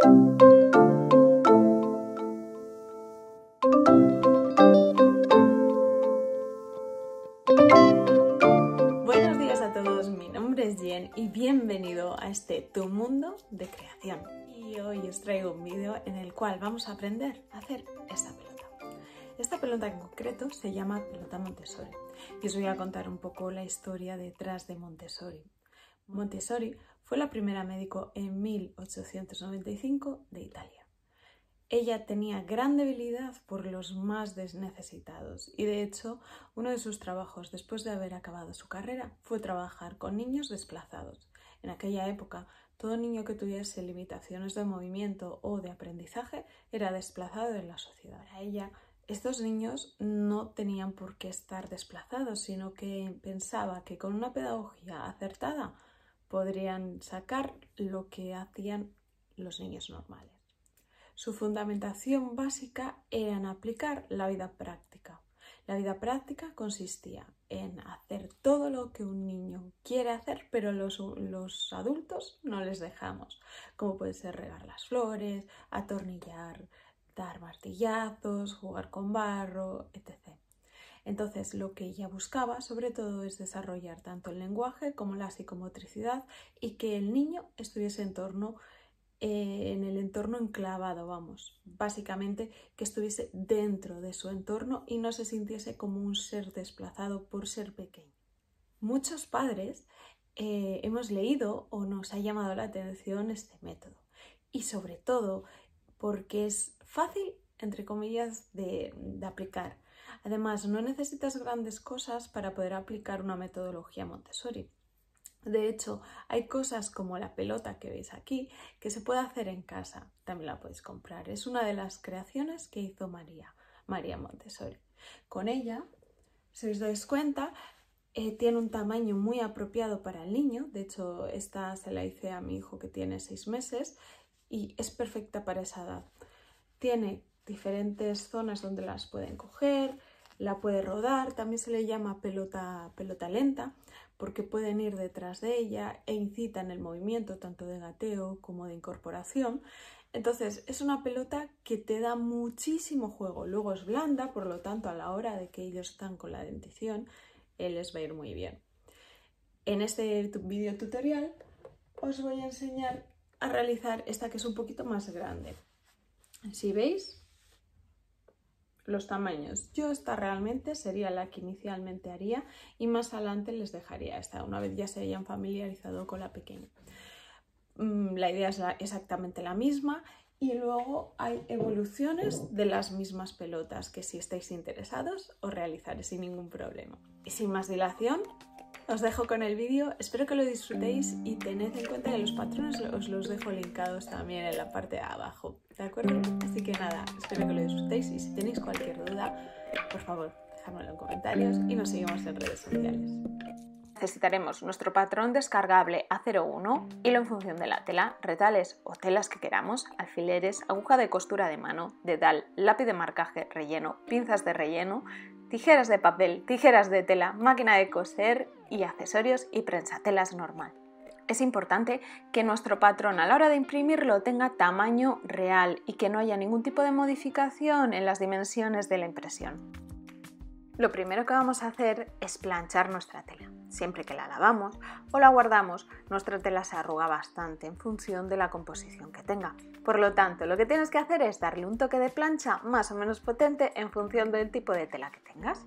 Buenos días a todos, mi nombre es Jen y bienvenido a este Tu Mundo de Creación. Y hoy os traigo un vídeo en el cual vamos a aprender a hacer esta pelota. Esta pelota en concreto se llama pelota Montessori y os voy a contar un poco la historia detrás de Montessori. Montessori fue la primera médico en 1895 de Italia. Ella tenía gran debilidad por los más desnecesitados y de hecho uno de sus trabajos después de haber acabado su carrera fue trabajar con niños desplazados. En aquella época todo niño que tuviese limitaciones de movimiento o de aprendizaje era desplazado en la sociedad. Para ella estos niños no tenían por qué estar desplazados, sino que pensaba que con una pedagogía acertada podrían sacar lo que hacían los niños normales. Su fundamentación básica era en aplicar la vida práctica. La vida práctica consistía en hacer todo lo que un niño quiere hacer, pero los, los, adultos no les dejamos, como puede ser regar las flores, atornillar, dar martillazos, jugar con barro, etc. Entonces, lo que ella buscaba sobre todo es desarrollar tanto el lenguaje como la psicomotricidad y que el niño estuviese en torno eh, en el entorno enclavado, vamos, básicamente que estuviese dentro de su entorno y no se sintiese como un ser desplazado por ser pequeño. Muchos padres eh, hemos leído o nos ha llamado la atención este método y sobre todo porque es fácil, entre comillas, de aplicar. Además, no necesitas grandes cosas para poder aplicar una metodología Montessori. De hecho, hay cosas como la pelota que veis aquí que se puede hacer en casa. También la podéis comprar. Es una de las creaciones que hizo María, María Montessori. Con ella, si os dais cuenta, eh, tiene un tamaño muy apropiado para el niño. De hecho, esta se la hice a mi hijo que tiene seis meses y es perfecta para esa edad. Tiene diferentes zonas donde las pueden coger, la puede rodar, también se le llama pelota, pelota lenta porque pueden ir detrás de ella e incitan el movimiento tanto de gateo como de incorporación. Entonces es una pelota que te da muchísimo juego, luego es blanda, por lo tanto a la hora de que ellos están con la dentición les va a ir muy bien. En este vídeo tutorial os voy a enseñar a realizar esta que es un poquito más grande. Si veis, los tamaños. Yo esta realmente sería la que inicialmente haría y más adelante les dejaría esta, una vez ya se hayan familiarizado con la pequeña. Mm, la idea es exactamente la misma y luego hay evoluciones de las mismas pelotas que si estáis interesados os realizaré sin ningún problema. Y sin más dilación, os dejo con el vídeo, espero que lo disfrutéis y tened en cuenta que los patrones os los dejo linkados también en la parte de abajo, ¿de acuerdo? Así que nada, espero que lo disfrutéis y si tenéis cualquier duda, por favor, dejadmelo en comentarios y nos seguimos en redes sociales. Necesitaremos nuestro patrón descargable A01, hilo en función de la tela, retales o telas que queramos, alfileres, aguja de costura de mano, dedal, lápiz de marcaje, relleno, pinzas de relleno, tijeras de papel, tijeras de tela, máquina de coser y accesorios y prensatelas normal. Es importante que nuestro patrón a la hora de imprimirlo tenga tamaño real y que no haya ningún tipo de modificación en las dimensiones de la impresión. Lo primero que vamos a hacer es planchar nuestra tela. Siempre que la lavamos o la guardamos, nuestra tela se arruga bastante en función de la composición que tenga. Por lo tanto, lo que tienes que hacer es darle un toque de plancha más o menos potente en función del tipo de tela que tengas.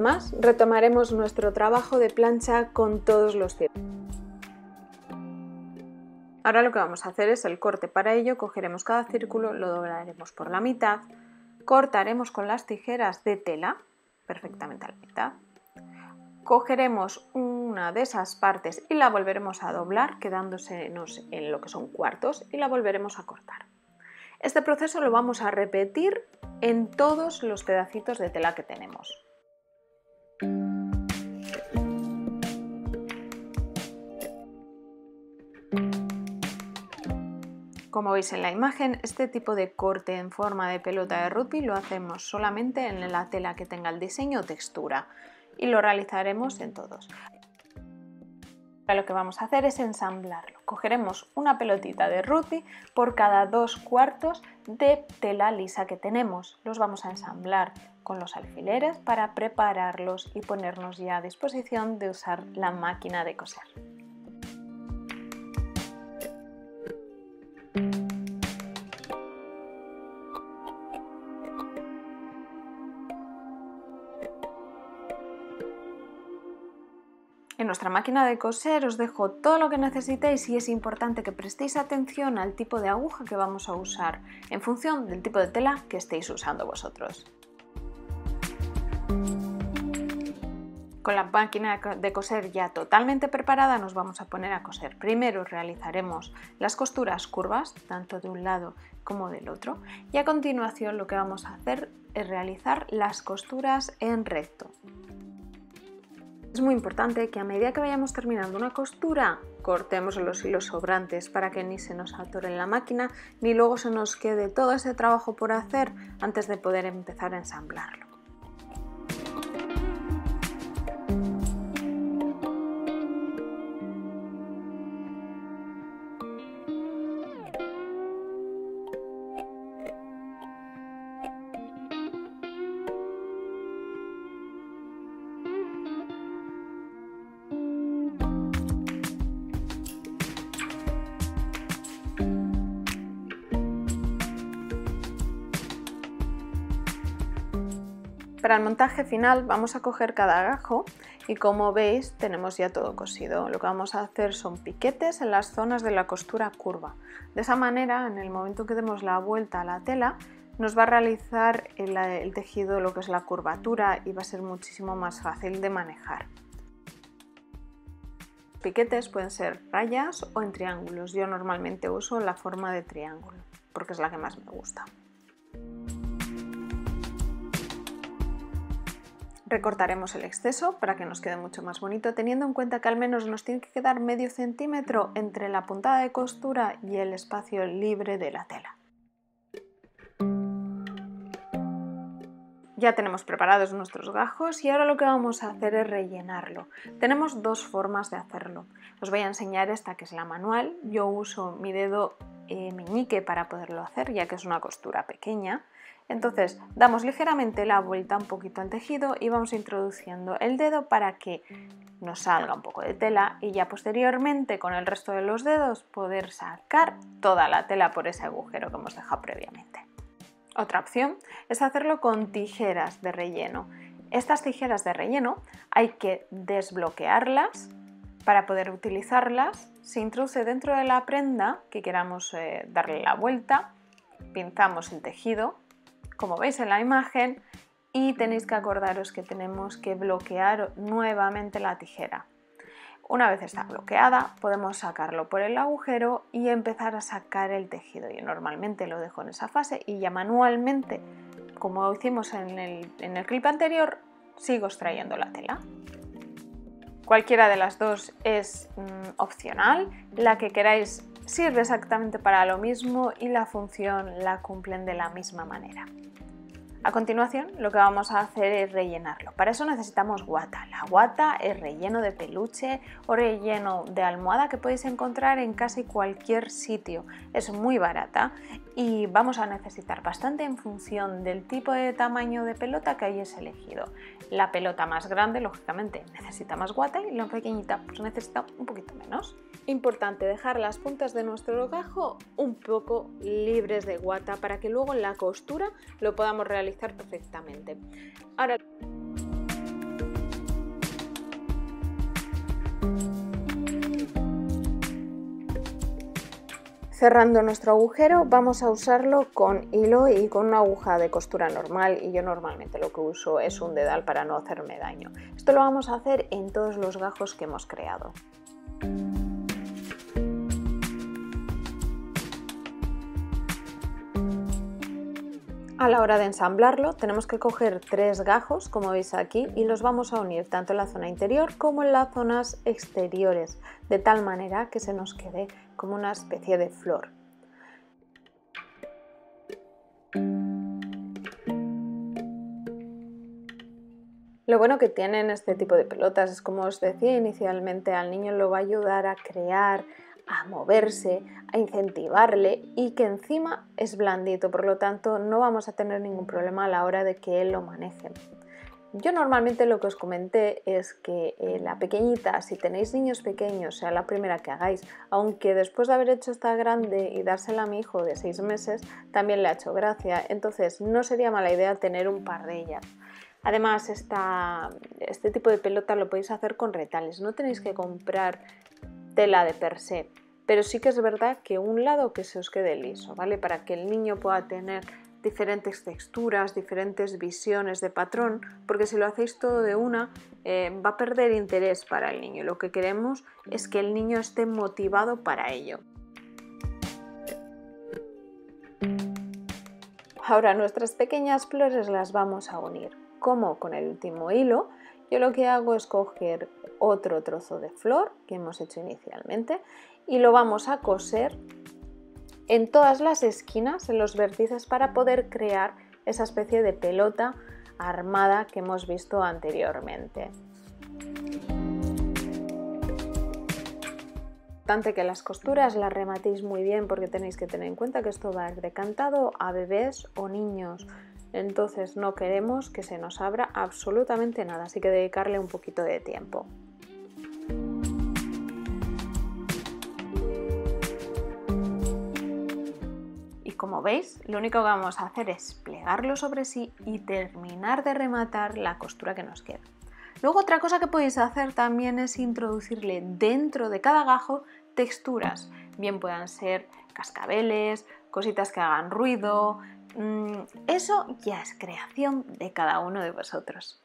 Más retomaremos nuestro trabajo de plancha con todos los círculos. Ahora lo que vamos a hacer es el corte. Para ello cogeremos cada círculo, lo doblaremos por la mitad, cortaremos con las tijeras de tela perfectamente a la mitad. Cogeremos una de esas partes y la volveremos a doblar, quedándose en lo que son cuartos, y la volveremos a cortar. Este proceso lo vamos a repetir en todos los pedacitos de tela que tenemos. Como veis en la imagen, este tipo de corte en forma de pelota de rugby lo hacemos solamente en la tela que tenga el diseño o textura y lo realizaremos en todos. Lo que vamos a hacer es ensamblarlo. Cogeremos una pelotita de rugby por cada dos cuartos de tela lisa que tenemos. Los vamos a ensamblar con los alfileres para prepararlos y ponernos ya a disposición de usar la máquina de coser. En nuestra máquina de coser os dejo todo lo que necesitéis y es importante que prestéis atención al tipo de aguja que vamos a usar en función del tipo de tela que estéis usando vosotros. Con la máquina de coser ya totalmente preparada nos vamos a poner a coser. Primero realizaremos las costuras curvas, tanto de un lado como del otro, y a continuación lo que vamos a hacer es realizar las costuras en recto. Es muy importante que a medida que vayamos terminando una costura, cortemos los hilos sobrantes para que ni se nos atore en la máquina ni luego se nos quede todo ese trabajo por hacer antes de poder empezar a ensamblarlo. Para el montaje final vamos a coger cada gajo y como veis tenemos ya todo cosido. Lo que vamos a hacer son piquetes en las zonas de la costura curva. De esa manera, en el momento que demos la vuelta a la tela, nos va a realizar el tejido lo que es la curvatura y va a ser muchísimo más fácil de manejar. Piquetes pueden ser rayas o en triángulos. Yo normalmente uso la forma de triángulo porque es la que más me gusta. Recortaremos el exceso para que nos quede mucho más bonito, teniendo en cuenta que al menos nos tiene que quedar medio centímetro entre la puntada de costura y el espacio libre de la tela. Ya tenemos preparados nuestros gajos y ahora lo que vamos a hacer es rellenarlo. Tenemos dos formas de hacerlo. Os voy a enseñar esta que es la manual. Yo uso mi dedo eh, meñique para poderlo hacer ya que es una costura pequeña entonces damos ligeramente la vuelta un poquito al tejido y vamos introduciendo el dedo para que nos salga un poco de tela y ya posteriormente con el resto de los dedos poder sacar toda la tela por ese agujero que hemos dejado previamente. Otra opción es hacerlo con tijeras de relleno. Estas tijeras de relleno hay que desbloquearlas para poder utilizarlas. Se introduce dentro de la prenda que queramos eh, darle la vuelta, pinzamos el tejido como veis en la imagen y tenéis que acordaros que tenemos que bloquear nuevamente la tijera. Una vez está bloqueada podemos sacarlo por el agujero y empezar a sacar el tejido. Yo normalmente lo dejo en esa fase y ya manualmente, como hicimos en el, clip anterior, sigo extrayendo la tela. Cualquiera de las dos es mm, opcional, la que queráis sirve exactamente para lo mismo y la función la cumplen de la misma manera. A continuación lo que vamos a hacer es rellenarlo. Para eso necesitamos guata. La guata es relleno de peluche o relleno de almohada que podéis encontrar en casi cualquier sitio. Es muy barata y vamos a necesitar bastante en función del tipo de tamaño de pelota que hayáis elegido. La pelota más grande lógicamente necesita más guata y la pequeñita pues necesita un poquito menos. Importante dejar las puntas de nuestro gajo un poco libres de guata para que luego en la costura lo podamos realizar perfectamente. Ahora Cerrando nuestro agujero vamos a usarlo con hilo y con una aguja de costura normal y yo normalmente lo que uso es un dedal para no hacerme daño. Esto lo vamos a hacer en todos los gajos que hemos creado. A la hora de ensamblarlo tenemos que coger tres gajos, como veis aquí, y los vamos a unir tanto en la zona interior como en las zonas exteriores, de tal manera que se nos quede como una especie de flor. Lo bueno que tienen este tipo de pelotas es como os decía inicialmente, al niño lo va a ayudar a crear, a moverse, a incentivarle y que encima es blandito, por lo tanto no vamos a tener ningún problema a la hora de que él lo maneje. Yo normalmente lo que os comenté es que eh, la pequeñita, si tenéis niños pequeños, sea la primera que hagáis, aunque después de haber hecho esta grande y dársela a mi hijo de 6 meses, también le ha hecho gracia, entonces no sería mala idea tener un par de ellas. Además, este tipo de pelota lo podéis hacer con retales, no tenéis que comprar tela de per se, pero sí que es verdad que un lado que se os quede liso, ¿vale? Para que el niño pueda tener diferentes texturas, diferentes visiones de patrón, porque si lo hacéis todo de una, eh, va a perder interés para el niño. Lo que queremos es que el niño esté motivado para ello. Ahora nuestras pequeñas flores las vamos a unir. Como con el último hilo, yo lo que hago es coger otro trozo de flor que hemos hecho inicialmente y lo vamos a coser en todas las esquinas, en los vértices, para poder crear esa especie de pelota armada que hemos visto anteriormente. Importante que las costuras las rematéis muy bien porque tenéis que tener en cuenta que esto va decantado a bebés o niños. Entonces no queremos que se nos abra absolutamente nada, así que dedicarle un poquito de tiempo. Como veis, lo único que vamos a hacer es plegarlo sobre sí y terminar de rematar la costura que nos queda. Luego otra cosa que podéis hacer también es introducirle dentro de cada gajo texturas, bien puedan ser cascabeles, cositas que hagan ruido, mm, eso ya es creación de cada uno de vosotros.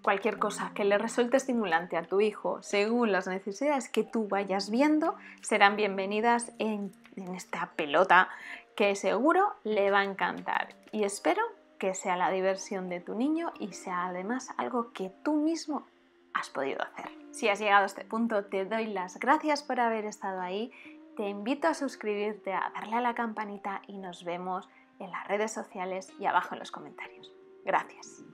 Cualquier cosa que le resulte estimulante a tu hijo según las necesidades que tú vayas viendo serán bienvenidas en en esta pelota que seguro le va a encantar. Y espero que sea la diversión de tu niño y sea además algo que tú mismo has podido hacer. Si has llegado a este punto, te doy las gracias por haber estado ahí. Te invito a suscribirte, a darle a la campanita y nos vemos en las redes sociales y abajo en los comentarios. Gracias.